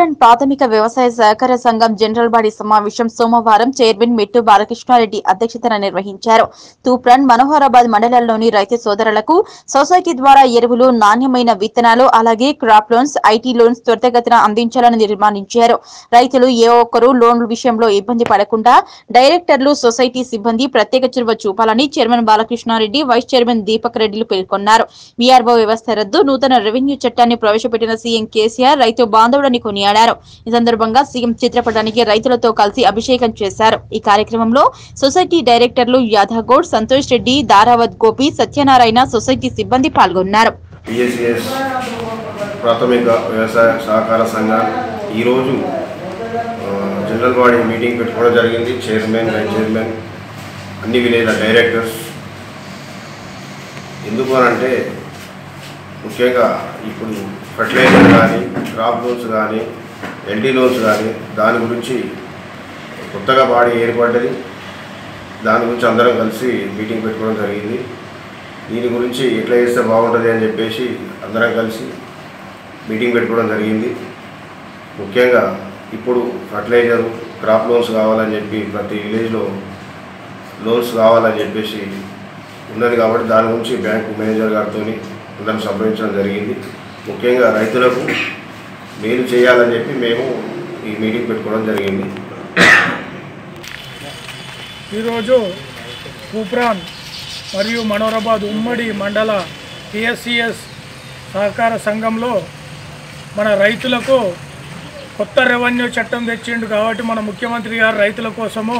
ఉత్తరాఖండ్ ప్రాథమిక వ్యవసాయ సహకార సంఘం జనరల్ బాడీ సమావేశం సోమవారం చైర్మన్ మెట్టు బాలకృష్ణారెడ్డి అధ్యక్షతన నిర్వహించారు. తూప్రాన్ మనోహరాబాద్ మండలంలోని రైతు సోదరులకు సొసైటీ ద్వారా ఎరువులు నాణ్యమైన విత్తనాలు అలాగే క్రాప్ లోన్స్ ఐటీ లోన్స్ త్వరితగతిన అందించాలని నిర్మానించారు రైతులు ఏ ఒక్కరూ లోన్ల విషయంలో ఇబ్బంది పడకుండా డైరెక్టర్లు సొసైటీ సిబ్బంది ప్రత్యేక చొరవ చూపాలని chairman Balakrishna Reddy vice chairman Deepak రెడ్డిలు పేర్కొన్నారు. వీఆర్ఓ వ్యవస్థ రద్దు నూతన రెవెన్యూ చట్టాన్ని ప్రవేశపెట్టిన సీఎం కేసీఆర్ రైతు బాంధవుడని కొనియాడారు ఈ సందర్భంగా సీఎం చిత్రపటానికి రైతులతో కలిసి అభిషేకం చేశారు. ఈ కార్యక్రమంలో సొసైటీ డైరెక్టర్లు యాదగౌడ్ సంతోష్ రెడ్డి దారావత్ గోపి సత్యనారాయణ సొసైటీ సిబ్బంది పాల్గొన్నారు. ప్రాథమిక వ్యవసాయ సహకార సంఘం ఈరోజు జనరల్ బాడీ మీటింగ్ పెట్టుకోవడం జరిగింది. చైర్మన్ వైస్ చైర్మన్ అన్ని విలేజ్ల డైరెక్టర్స్. ఎందుకు అంటే ముఖ్యంగా ఇప్పుడు ఫర్టిలైజర్ కానీ క్రాప్ లోన్స్ కానీ ఎల్డీ లోన్స్ కానీ దాని గురించి కొత్తగా బాడీ ఏర్పడ్డది దాని గురించి అందరం కలిసి మీటింగ్ పెట్టుకోవడం జరిగింది. దీని గురించి ఎట్లా చేస్తే బాగుంటుంది అని చెప్పేసి అందరం కలిసి మీటింగ్ పెట్టుకోవడం జరిగింది. ముఖ్యంగా ఇప్పుడు ఫర్టిలైజర్ క్రాప్ లోన్స్ కావాలని చెప్పి ప్రతి విలేజ్లో లోన్స్ కావాలని చెప్పేసి ఉన్నది కాబట్టి దాని గురించి బ్యాంకు మేనేజర్ గారితో అందరం సంప్రదించడం జరిగింది. ముఖ్యంగా రైతులకు మీరు చేయాలని చెప్పి మేము ఈ మీటింగ్ పెట్టుకోవడం జరిగింది. ఈరోజు కూప్రాన్ మరియు మనోరాబాద్ ఉమ్మడి మండల టిఎస్సిఎస్ సహకార సంఘంలో మన రైతులకు కొత్త రెవెన్యూ చట్టం తెచ్చిండు కాబట్టి మన ముఖ్యమంత్రి గారు రైతుల కోసము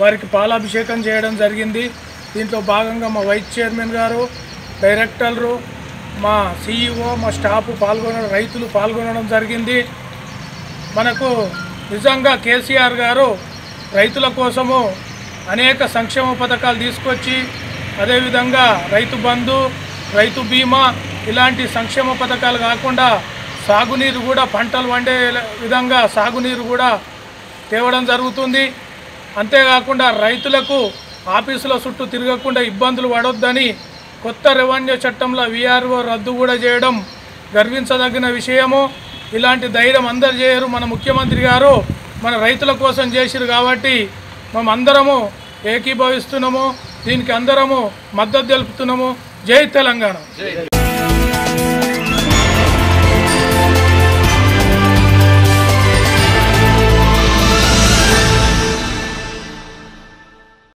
వారికి పాలాభిషేకం చేయడం జరిగింది. దీంట్లో భాగంగా మా వైస్ చైర్మన్ గారు డైరెక్టర్లు మా సిఇఓ మా స్టాఫ్ పాల్గొనడం రైతులు పాల్గొనడం జరిగింది. మనకు నిజంగా కేసీఆర్ గారు రైతుల కోసము అనేక సంక్షేమ పథకాలు తీసుకొచ్చి అదేవిధంగా రైతు బంధు రైతు బీమా ఇలాంటి సంక్షేమ పథకాలు కాకుండా సాగునీరు కూడా పంటలు వండే విధంగా సాగునీరు కూడా తేవడం జరుగుతుంది. అంతేకాకుండా రైతులకు ఆఫీసుల చుట్టూ తిరగకుండా ఇబ్బందులు పడొద్దని కొత్త రెవెన్యూ చట్టంలో వీఆర్ఓ రద్దు కూడా చేయడం గర్వించదగిన విషయము. ఇలాంటి ధైర్యం అందరు చేయరు. మన ముఖ్యమంత్రి గారు మన రైతుల కోసం చేసిరు కాబట్టి మేము అందరము ఏకీభవిస్తున్నాము. దీనికి అందరము మద్దతు తెలుపుతున్నాము. జై తెలంగాణ.